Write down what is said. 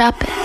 drop it.